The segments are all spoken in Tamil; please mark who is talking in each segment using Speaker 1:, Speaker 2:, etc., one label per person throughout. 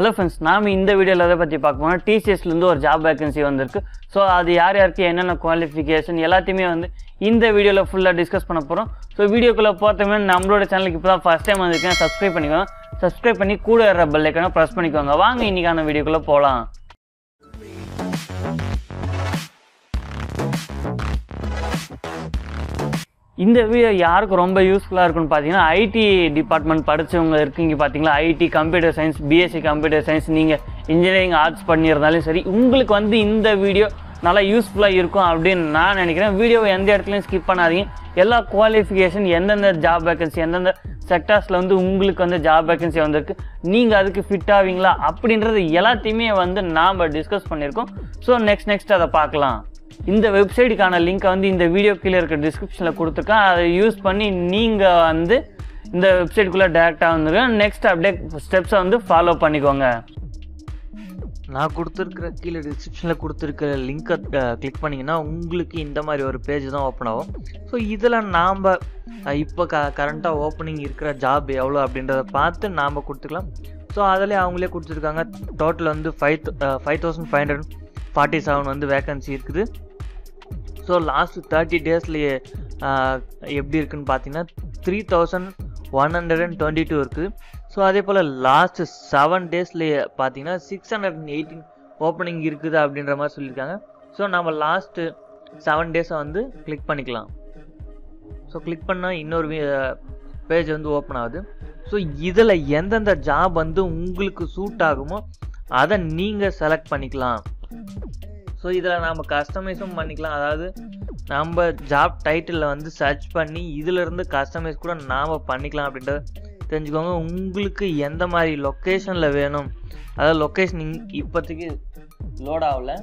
Speaker 1: ஹலோ ஃப்ரெண்ட்ஸ் நாம் இந்த வீடியோவில் எதை பற்றி பார்க்க போனால் டிசிஎஸ்லேருந்து ஒரு ஜாப் வேகன்சி வந்திருக்கு. ஸோ அது யார் யாருக்கு என்னென்ன குவாலிஃபிகேஷன் எல்லாத்தையுமே வந்து இந்த வீடியோவில் ஃபுல்லாக டிஸ்கஸ் பண்ண போகிறோம் ஸோ வீடியோக்குள்ளே போகிறதுமே நம்மளோட சேனலுக்கு இப்போ தான் ஃபஸ்ட் டைம் வந்திருக்கேன் சப்ஸ்கிரைப் பண்ணிக்கோங்க. சப்ஸ்கிரைப் பண்ணி கூட வர பெல் ப்ரெஸ் பண்ணிக்கோங்க. வாங்க இன்றைக்கான வீடியோக்குள்ளே போகலாம் இந்த வீடியோ யாருக்கு ரொம்ப யூஸ்ஃபுல்லாக இருக்குன்னு பார்த்தீங்கன்னா ஐடி டிபார்ட்மெண்ட் படித்தவங்க இருக்கீங்க பார்த்தீங்களா? IT computer science BSc computer science நீங்கள் இன்ஜினியரிங் ஆர்ட்ஸ் பண்ணியிருந்தாலும் சரி உங்களுக்கு வந்து இந்த வீடியோ நல்லா யூஸ்ஃபுல்லாக இருக்கும் அப்படின்னு நான் நினைக்கிறேன். வீடியோவை எந்த இடத்துலையும் ஸ்கிப் பண்ணாதீங்க. எல்லா குவாலிஃபிகேஷன் எந்தெந்த ஜாப் வேகன்சி எந்தெந்த செக்டார்ஸில் வந்து உங்களுக்கு வந்து ஜாப் வேகன்சி வந்திருக்கு நீங்கள் அதுக்கு ஃபிட் ஆவீங்களா? அப்படின்றது எல்லாத்தையுமே வந்து நாம் டிஸ்கஸ் பண்ணியிருக்கோம். ஸோ நெக்ஸ்ட் நெக்ஸ்ட் அதை பார்க்கலாம். இந்த வெப்சைட்டுக்கான லிங்க்கை வந்து இந்த வீடியோ கீழே இருக்க டிஸ்கிரிப்ஷனில் கொடுத்துருக்கேன். அதை யூஸ் பண்ணி நீங்கள் வந்து இந்த வெப்சைட்டுக்குள்ளே டேரெக்டாக வந்துருங்க. நெக்ஸ்ட் அப்டேட் ஸ்டெப்ஸை வந்து ஃபாலோ பண்ணிக்கோங்க.
Speaker 2: நான் கொடுத்துருக்கிற கீழே டிஸ்கிரிப்ஷனில் கொடுத்துருக்கிற லிங்க்கை கிளிக் பண்ணிங்கன்னா உங்களுக்கு இந்த மாதிரி ஒரு பேஜ் தான் ஓப்பன் ஆகும். ஸோ இதில் நாம் இப்போ க கரண்ட்டாக ஓப்பனிங் இருக்கிற ஜாப் எவ்வளோ அப்படின்றத பார்த்து நாம் கொடுத்துக்கலாம். ஸோ அதிலே அவங்களே கொடுத்துருக்காங்க. டோட்டல் வந்து five five thousand five hundred forty seven வந்து வேக்கன்சி இருக்குது. ஸோ லாஸ்ட் தேர்ட்டி டேஸ்லேயே எப்படி இருக்குன்னு பார்த்தீங்கன்னா three thousand one hundred and twenty two இருக்குது ஸோ அதே போல் லாஸ்ட் செவன் டேஸ்லேயே பார்த்தீங்கன்னா six hundred and eighteen opening இருக்குது அப்படின்ற மாதிரி சொல்லியிருக்காங்க. ஸோ நம்ம லாஸ்ட்டு செவன் டேஸை வந்து கிளிக் பண்ணிக்கலாம். ஸோ கிளிக் பண்ணால் இன்னொரு பேஜ் வந்து ஓப்பன் ஆகுது. ஸோ இதில் எந்தெந்த ஜாப் வந்து உங்களுக்கு சூட் ஆகுமோ அதை நீங்கள் செலக்ட் பண்ணிக்கலாம். ஸோ இதில் நாம் கஸ்டமைஸும் பண்ணிக்கலாம். அதாவது நம்ம ஜாப் டைட்டிலில் வந்து சர்ச் பண்ணி இதிலிருந்து கஸ்டமைஸ் கூட நாம் பண்ணிக்கலாம் அப்படின்றத தெரிஞ்சுக்கோங்க. உங்களுக்கு எந்த மாதிரி லொக்கேஷனில் வேணும்? அதாவது லொக்கேஷன் இப்போதைக்கு லோட் ஆகலை.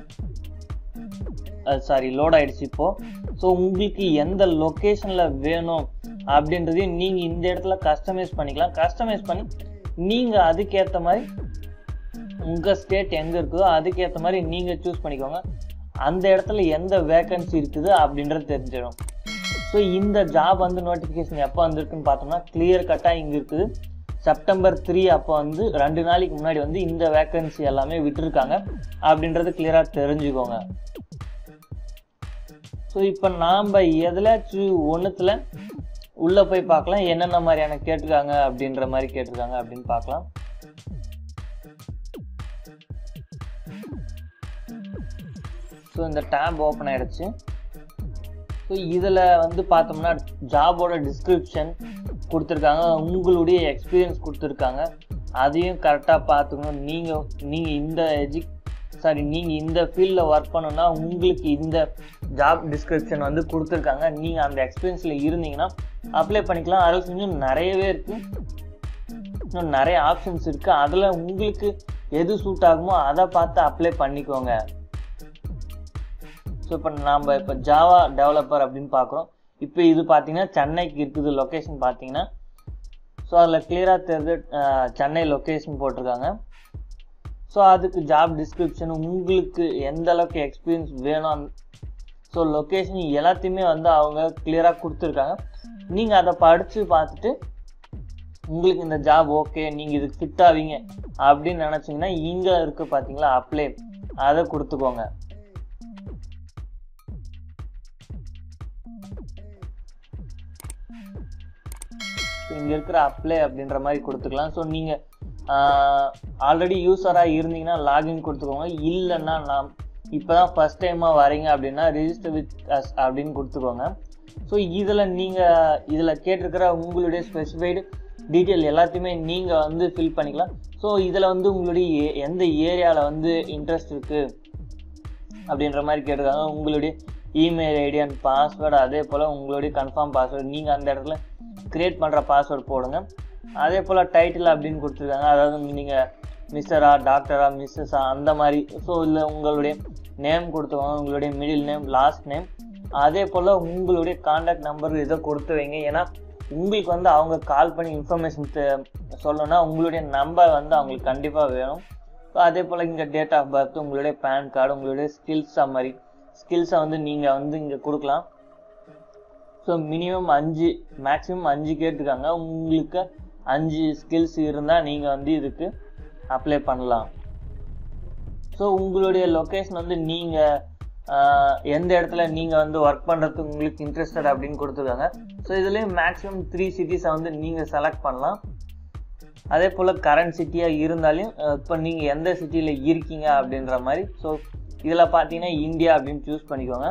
Speaker 2: சாரி லோட் ஆகிடுச்சு இப்போது ஸோ உங்களுக்கு எந்த லொக்கேஷனில் வேணும் அப்படின்றதையும் நீங்கள் இந்த இடத்துல கஸ்டமைஸ் பண்ணிக்கலாம். கஸ்டமைஸ் பண்ணி நீங்கள் அதுக்கேற்ற மாதிரி உங்கள் ஸ்டேட் எங்கே இருக்குதோ அதுக்கேற்ற மாதிரி நீங்கள் சூஸ் பண்ணிக்கோங்க. அந்த இடத்துல எந்த வேக்கன்சி இருக்குது அப்படின்றது தெரிஞ்சிடும். ஸோ இந்த ஜாப் வந்து நோட்டிஃபிகேஷன் எப்போ வந்திருக்குன்னு பார்த்தோம்னா கிளியர் கட்டாக இங்கே இருக்குது. செப்டம்பர் த்ரீ அப்போ வந்து ரெண்டு நாளைக்கு முன்னாடி வந்து இந்த வேக்கன்சி எல்லாமே விட்டுருக்காங்க. அப்படின்றது கிளியராக தெரிஞ்சுக்கோங்க. ஸோ இப்போ நாம் எதுலாச்சும் ஒன்றுத்தில் உள்ளே போய் பார்க்கலாம். என்னென்ன மாதிரியான கேட்டிருக்காங்க அப்படின்ற மாதிரி கேட்டிருக்காங்க அப்படின்னு பார்க்கலாம். ஸோ இந்த டேப் ஓப்பன் ஆகிடுச்சு ஸோ இதில் வந்து பார்த்தோம்னா ஜாபோட டிஸ்கிரிப்ஷன் கொடுத்துருக்காங்க. உங்களுடைய எக்ஸ்பீரியன்ஸ் கொடுத்துருக்காங்க. அதையும் கரெக்டாக பார்த்துக்கணும். நீங்கள் நீங்கள் இந்த எஜு சாரி நீங்கள் இந்த ஃபீல்டில் ஒர்க் பண்ணணும்னா உங்களுக்கு இந்த ஜாப் டிஸ்கிரிப்ஷன் வந்து கொடுத்துருக்காங்க. நீங்கள் அந்த எக்ஸ்பீரியன்ஸில் இருந்தீங்கன்னா அப்ளை பண்ணிக்கலாம். அதில் இன்னும் நிறையவே இருக்குது இன்னும் நிறைய ஆப்ஷன்ஸ் இருக்குது அதில் உங்களுக்கு எது சூட் ஆகுமோ அதை பார்த்து அப்ளை பண்ணிக்கோங்க. ஸோ இப்போ நாம் இப்போ ஜாவா டெவலப்பர் அப்படின்னு பார்க்குறோம். இப்போ இது பார்த்தீங்கன்னா சென்னைக்கு இருக்குது லொக்கேஷன் பார்த்தீங்கன்னா. ஸோ அதில் கிளியராக தெரிஞ்சு சென்னை லொக்கேஷன் போட்டிருக்காங்க. ஸோ அதுக்கு ஜாப் டிஸ்கிரிப்ஷன் உங்களுக்கு எந்த அளவுக்கு எக்ஸ்பீரியன்ஸ் வேணும் ஸோ லொக்கேஷன் எல்லாத்தையுமே வந்து அவங்க கிளியராக கொடுத்துருக்காங்க. நீங்கள் அதை படித்து பார்த்துட்டு உங்களுக்கு இந்த ஜாப் ஓகே நீங்கள் இதுக்கு ஃபிட் ஆவீங்க அப்படின்னு நினச்சிங்கன்னா இங்கே இருக்க பார்த்தீங்களா அப்ளை அதை கொடுத்துக்கோங்க. இங்கே இருக்கிற அப்ளை அப்படின்ற மாதிரி கொடுத்துக்கலாம். ஸோ நீங்கள் ஆல்ரெடி யூஸராக இருந்தீங்கன்னா லாகின் கொடுத்துக்கோங்க. இல்லைன்னா நான் இப்போ தான் ஃபஸ்ட் டைமாக வரீங்க அப்படின்னா ரிஜிஸ்டர் வித் அஸ் அப்படின்னு கொடுத்துக்கோங்க. ஸோ இதில் நீங்கள் இதில் கேட்டிருக்கிற உங்களுடைய ஸ்பெசிஃபைடு டீட்டெயில் எல்லாத்தையுமே நீங்கள் வந்து ஃபில் பண்ணிக்கலாம். ஸோ இதில் வந்து உங்களுடைய எந்த ஏரியாவில் வந்து இன்ட்ரெஸ்ட் இருக்குது அப்படின்ற மாதிரி கேட்டிருக்காங்க. உங்களுடைய இமெயில் ஐடி அண்ட் பாஸ்வேர்டு அதே போல் உங்களுடைய கன்ஃபார்ம் பாஸ்வேர்டு நீங்கள் அந்த இடத்துல க்ரியேட் பண்ணுற பாஸ்வேர்டு போடுங்க. அதே போல் டைட்டில் அப்படின்னு கொடுத்துருக்காங்க. அதாவது நீங்கள் மிஸ்டரா டாக்டரா மிஸ்ஸஸா அந்த மாதிரி. ஸோ இல்லை உங்களுடைய நேம் கொடுத்துக்கோங்க. உங்களுடைய மிடில் நேம் லாஸ்ட் நேம் அதே போல் உங்களுடைய காண்டாக்ட் நம்பர் இதை கொடுத்து வைங்க. ஏன்னா உங்களுக்கு வந்து அவங்க கால் பண்ணி இன்ஃபர்மேஷன் சொல்லணும்னா உங்களுடைய நம்பர் வந்து அவங்களுக்கு கண்டிப்பாக வேணும். ஸோ அதே போல் இங்கே டேட் ஆஃப் பர்த் உங்களுடைய பேன் கார்டு உங்களுடைய ஸ்கில்ஸ் மாதிரி ஸ்கில்ஸை வந்து நீங்கள் வந்து இங்கே கொடுக்கலாம். ஸோ மினிமம் அஞ்சு மேக்ஸிமம் அஞ்சு கேட்டிருக்காங்க. உங்களுக்கு அஞ்சு ஸ்கில்ஸ் இருந்தால் நீங்கள் வந்து இதுக்கு அப்ளை பண்ணலாம். ஸோ உங்களுடைய லொக்கேஷன் வந்து நீங்கள் எந்த இடத்துல நீங்கள் வந்து ஒர்க் பண்ணுறதுக்கு உங்களுக்கு இன்ட்ரெஸ்டட் அப்படின்னு கொடுத்துருக்காங்க. ஸோ இதுலேயும் மேக்ஸிமம் த்ரீ சிட்டிஸை வந்து நீங்கள் செலக்ட் பண்ணலாம். அதே போல் கரண்ட் சிட்டியாக இருந்தாலும் இப்போ நீங்கள் எந்த சிட்டியில் இருக்கீங்க அப்படின்ற மாதிரி. ஸோ இதில் பார்த்தீங்கன்னா இந்தியா அப்படின்னு சூஸ் பண்ணிக்கோங்க.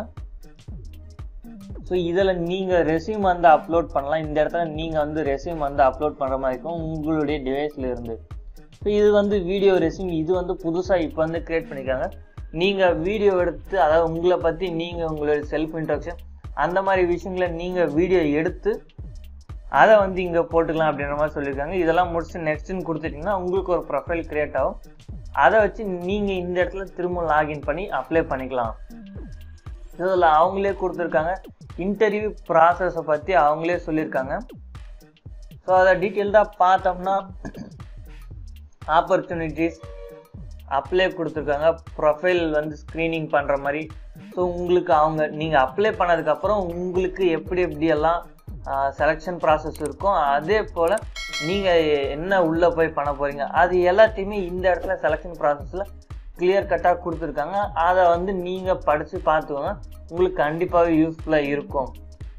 Speaker 2: ஸோ இதில் நீங்கள் ரெஸ்யூம் வந்து அப்லோட் பண்ணலாம். இந்த இடத்துல நீங்கள் வந்து ரெஸ்யூம் வந்து அப்லோட் பண்ணுற மாதிரி இருக்கும். உங்களுடைய டிவைஸில் இருந்து. ஸோ இது வந்து வீடியோ ரெஸ்யூம் இது வந்து புதுசாக இப்போ வந்து க்ரியேட் பண்ணியிருக்காங்க நீங்கள் வீடியோ எடுத்து அதாவது உங்களை பற்றி நீங்கள் உங்களுடைய செல்ஃப் இன்ட்ரக்ஷன் அந்த மாதிரி விஷயங்களை நீங்கள் வீடியோ எடுத்து அதை வந்து இங்கே போட்டுக்கலாம் அப்படின்ற மாதிரி சொல்லியிருக்காங்க. இதெல்லாம் முடிச்சு நெக்ஸ்ட்டுன்னு கொடுத்துட்டிங்கன்னா உங்களுக்கு ஒரு ப்ரொஃபைல் க்ரியேட் ஆகும். அதை வச்சு நீங்கள் இந்த இடத்துல திரும்ப லாகின் பண்ணி அப்ளை பண்ணிக்கலாம். இதில் அவங்களே கொடுத்துருக்காங்க. இன்டர்வியூ ப்ராசஸை பற்றி அவங்களே சொல்லியிருக்காங்க. ஸோ அதை டீட்டெயில்டாக பார்த்தோம்னா ஆப்பர்ச்சுனிட்டிஸ் அப்ளை கொடுத்துருக்காங்க. ப்ரொஃபைல் வந்து ஸ்க்ரீனிங் பண்ணுற மாதிரி. ஸோ உங்களுக்கு அவங்க நீங்கள் அப்ளை பண்ணதுக்கப்புறம் உங்களுக்கு எப்படி எப்படியெல்லாம் செலெக்ஷன் ப்ராசஸ் இருக்கும் அதே போல் நீங்கள் என்ன உள்ளே போய் பண்ண போகிறீங்க அது எல்லாத்தையுமே இந்த இடத்துல செலெக்ஷன் ப்ராசஸில் கிளியர் கட்டாக கொடுத்துருக்காங்க. அதை வந்து நீங்கள் படித்து பார்த்துக்கோங்க. உங்களுக்கு கண்டிப்பாகவே யூஸ்ஃபுல்லாக இருக்கும்.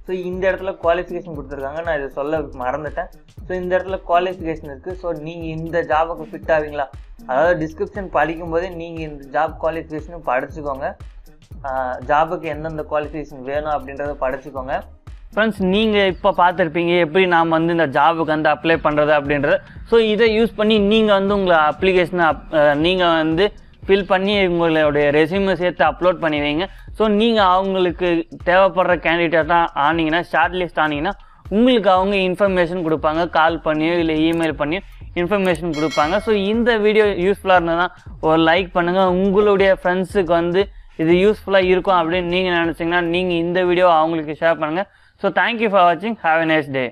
Speaker 2: ஸோ இந்த இடத்துல குவாலிஃபிகேஷன் கொடுத்துருக்காங்க. நான் இதை சொல்ல மறந்துட்டேன். ஸோ இந்த இடத்துல குவாலிஃபிகேஷன் இருக்குது ஸோ நீங்கள் இந்த ஜாபுக்கு ஃபிட் ஆவீங்களா? அதாவது டிஸ்கிரிப்ஷன் படிக்கும் போதே நீங்கள் இந்த ஜாப் குவாலிஃபிகேஷனும் படிச்சுக்கோங்க. ஜாபுக்கு எந்தெந்த குவாலிஃபிகேஷன் வேணும் அப்படின்றத படிச்சுக்கோங்க.
Speaker 1: ஃப்ரெண்ட்ஸ் நீங்கள் இப்போ பார்த்துருப்பீங்க. எப்படி நாம் வந்து இந்த ஜாபுக்கு வந்து அப்ளை பண்ணுறது அப்படின்றது. ஸோ இதை யூஸ் பண்ணி நீங்கள் வந்து உங்களை அப்ளிகேஷனை நீங்கள் வந்து ஃபில் பண்ணி உங்களுடைய ரெசியூமை சேர்த்து அப்லோட் பண்ணி வைங்க. ஸோ நீங்கள் அவங்களுக்கு தேவைப்படுற கேண்டிடேட்டாக ஆனீங்கன்னா ஷார்ட் லிஸ்ட் ஆனீங்கன்னா உங்களுக்கு அவங்க இன்ஃபர்மேஷன் கொடுப்பாங்க. கால் பண்ணியோ இல்லை இமெயில் பண்ணியோ இன்ஃபர்மேஷன் கொடுப்பாங்க. ஸோ இந்த வீடியோ யூஸ்ஃபுல்லாக இருந்ததுன்னா ஒரு லைக் பண்ணுங்கள் உங்களுடைய ஃப்ரெண்ட்ஸுக்கு வந்து இது யூஸ்ஃபுல்லாக இருக்கும் அப்படின்னு நீங்கள் நினச்சிங்கன்னா நீங்கள் இந்த வீடியோ அவங்களுக்கு ஷேர் பண்ணுங்கள் ஸோ தேங்க்யூ ஃபார் வாட்சிங் ஹாவ் எ நைஸ் டே